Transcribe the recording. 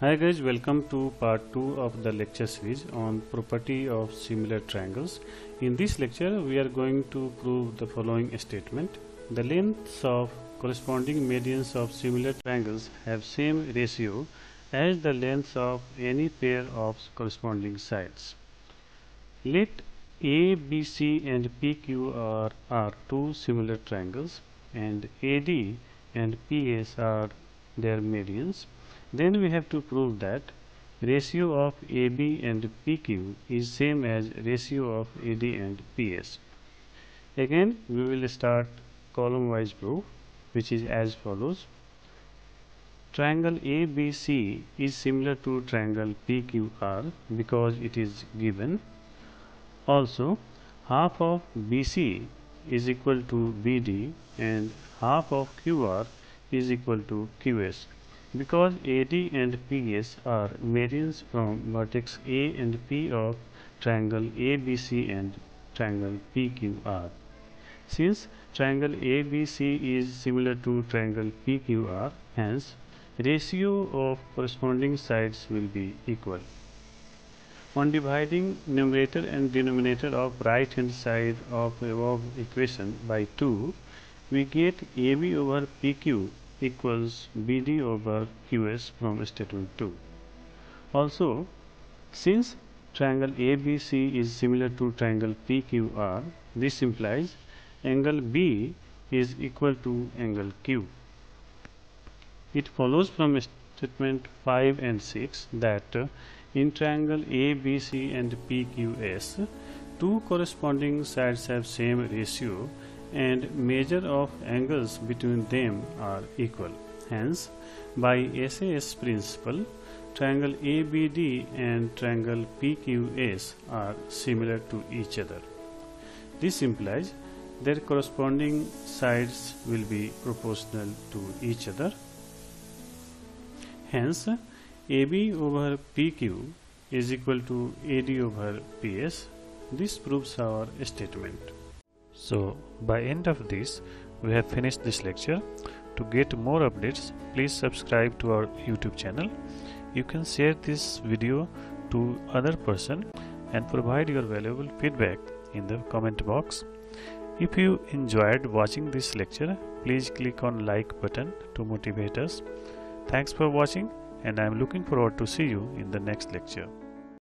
Hi guys, welcome to part 2 of the lecture series on property of similar triangles. In this lecture, we are going to prove the following statement. The lengths of corresponding medians of similar triangles have same ratio as the lengths of any pair of corresponding sides. Let A, B, C and PQR, are two similar triangles and AD and PS are their medians then we have to prove that ratio of AB and PQ is same as ratio of AD and PS. Again we will start column wise proof which is as follows. Triangle ABC is similar to triangle PQR because it is given. Also half of BC is equal to BD and half of QR is equal to QS because AD and PS are medians from vertex A and P of triangle ABC and triangle PQR. Since triangle ABC is similar to triangle PQR, hence ratio of corresponding sides will be equal. On dividing numerator and denominator of right hand side of above equation by 2, we get AB over PQ equals BD over QS from statement 2. Also, since triangle ABC is similar to triangle PQR, this implies angle B is equal to angle Q. It follows from statement 5 and 6 that in triangle ABC and PQS, two corresponding sides have same ratio and measure of angles between them are equal. Hence, by SAS principle, triangle ABD and triangle PQS are similar to each other. This implies their corresponding sides will be proportional to each other. Hence, AB over PQ is equal to AD over PS. This proves our statement. So by end of this we have finished this lecture. To get more updates please subscribe to our YouTube channel. You can share this video to other person and provide your valuable feedback in the comment box. If you enjoyed watching this lecture please click on like button to motivate us. Thanks for watching and I am looking forward to see you in the next lecture.